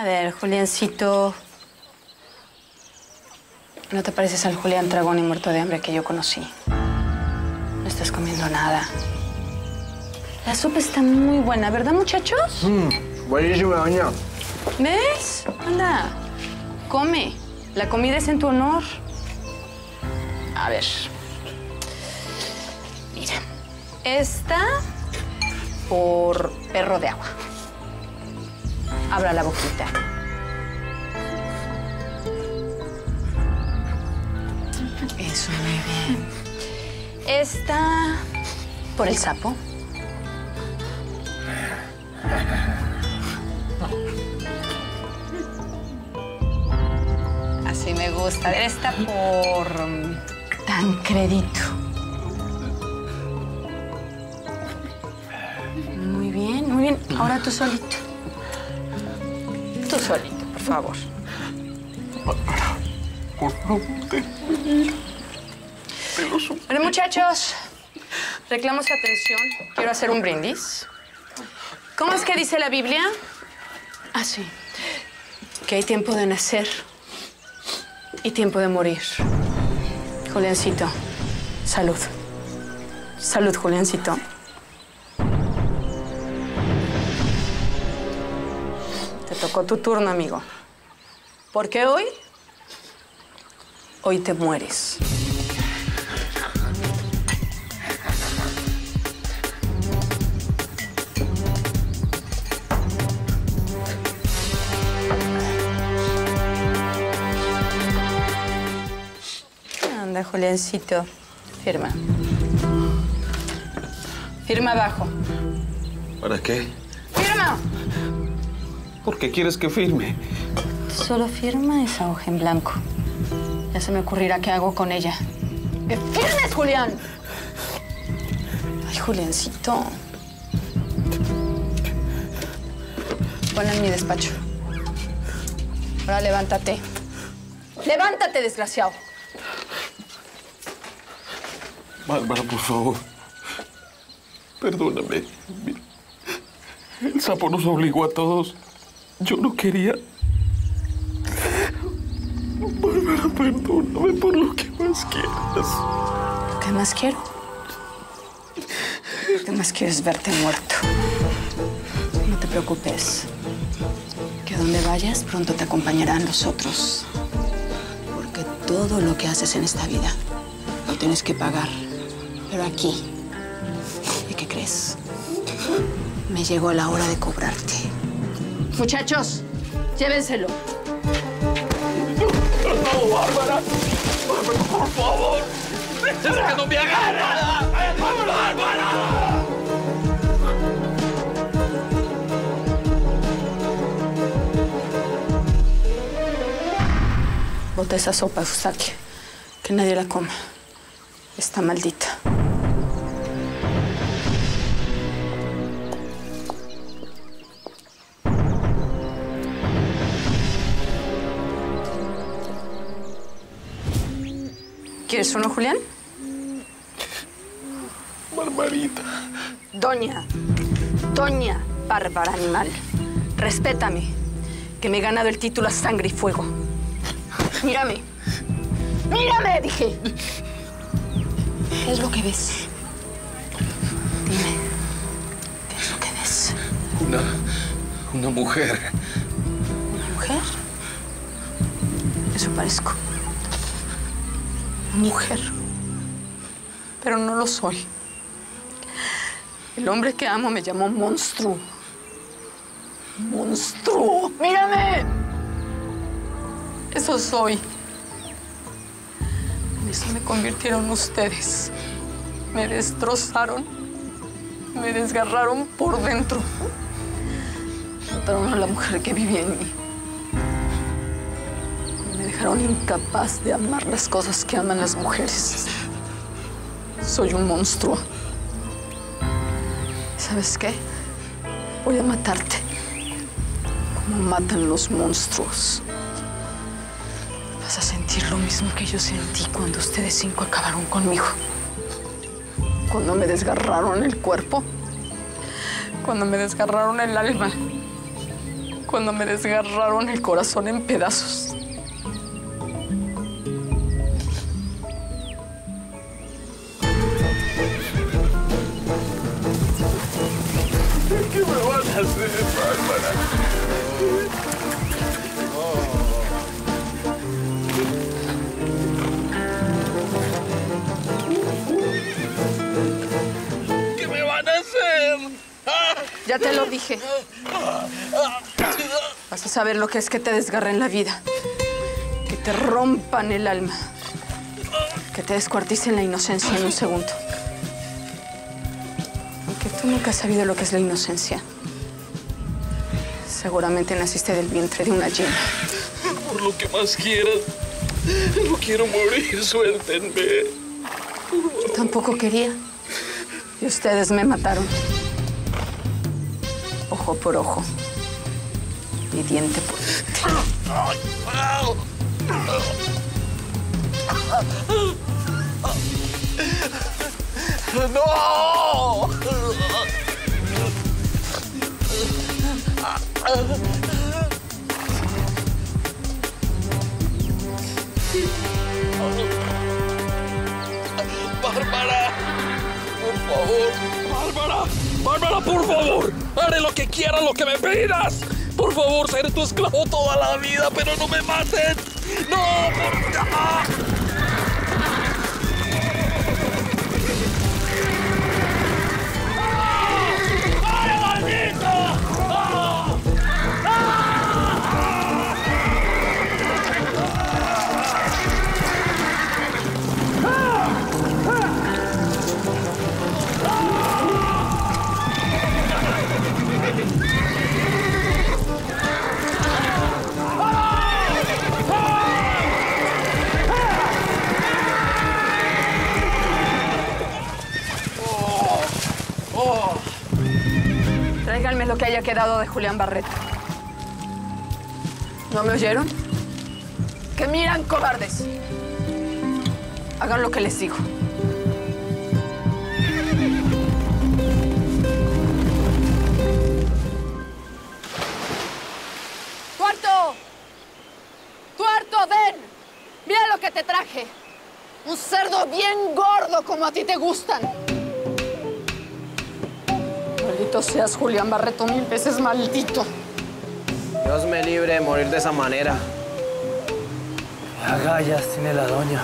A ver, Juliancito. No te pareces al Julián Dragón y muerto de hambre que yo conocí. No estás comiendo nada. La sopa está muy buena, ¿verdad, muchachos? Mmm, buenísima, doña. ¿Ves? Anda, come. La comida es en tu honor. A ver. Mira, esta por perro de agua. Abra la boquita. Eso, muy bien. Esta por el sapo. Así me gusta. Esta por Tancredito. Muy bien, muy bien. Ahora tú solito. Tú solito, por favor. Bárbara, por favor, te, te lo suplico. Bueno, muchachos, reclamo su atención. Quiero hacer un brindis. ¿Cómo es que dice la Biblia? Ah, sí. Que hay tiempo de nacer y tiempo de morir. Juliancito, salud. Salud, Juliancito. Tocó tu turno, amigo. Porque hoy, hoy te mueres. Anda, Juliancito. Firma. Firma abajo. ¿Para qué? ¡Firma! ¿Por qué quieres que firme? Solo firma esa hoja en blanco. Ya se me ocurrirá qué hago con ella. ¡Que firmes, Julián! Ay, Juliancito. Ponla en mi despacho. Ahora levántate. ¡Levántate, desgraciado! Bárbara, por favor. Perdóname. El sapo nos obligó a todos. Yo no quería. Bárbara, perdóname por lo que más quieras. ¿Qué más quiero? Lo que más quiero es verte muerto. No te preocupes. Que donde vayas pronto te acompañarán los otros. Porque todo lo que haces en esta vida lo tienes que pagar. Pero aquí, ¿y qué crees? Me llegó la hora de cobrarte. Muchachos, llévenselo. ¡No, Bárbara! ¡Bárbara, por favor! ¡Deja que no me agarra! ¡Bárbara! Bota esa sopa, Eustaquio. Que nadie la coma. Está maldita. ¿Quieres uno, Julián? Barbarita. Doña, doña Bárbara Animal, respétame, que me he ganado el título a sangre y fuego. Mírame, mírame, dije. ¿Qué es lo que ves? Dime, ¿qué es lo que ves? Una. una mujer. ¿Una mujer? Eso parezco. Mujer. Pero no lo soy. El hombre que amo me llamó monstruo. ¡Monstruo! ¡Mírame! Eso soy. En eso me convirtieron ustedes. Me destrozaron. Me desgarraron por dentro. Mataron a la mujer que vivía en mí. Dejaron incapaz de amar las cosas que aman las mujeres. Soy un monstruo. ¿Sabes qué? Voy a matarte. Como matan los monstruos. Vas a sentir lo mismo que yo sentí cuando ustedes cinco acabaron conmigo. Cuando me desgarraron el cuerpo. Cuando me desgarraron el alma. cuando me desgarraron el corazón en pedazos. Bárbara? ¿Qué me van a hacer? Ya te lo dije. Vas a saber lo que es que te desgarren la vida. Que te rompan el alma. Que te descuarticen la inocencia en un segundo. Aunque tú nunca has sabido lo que es la inocencia. Seguramente naciste del vientre de una llena. Por lo que más quieras. No quiero morir, suéltenme. Yo tampoco quería. Y ustedes me mataron. Ojo por ojo. Y diente por diente. ¡No! ¡Bárbara! ¡Por favor! ¡Bárbara! ¡Bárbara, por favor! Haré lo que quieras, lo que me pidas. Por favor, seré tu esclavo toda la vida, pero no me maten. ¡No! Por... ¡Ah! Tráiganme lo que haya quedado de Julián Barreto. ¿No me oyeron? ¡Que miran, cobardes! Hagan lo que les digo. ¡Tuerto! ¡Tuerto, ven! ¡Mira lo que te traje! Un cerdo bien gordo como a ti te gustan. Maldito seas, Julián Barreto, mil veces maldito. Dios me libre de morir de esa manera. Agallas tiene la doña.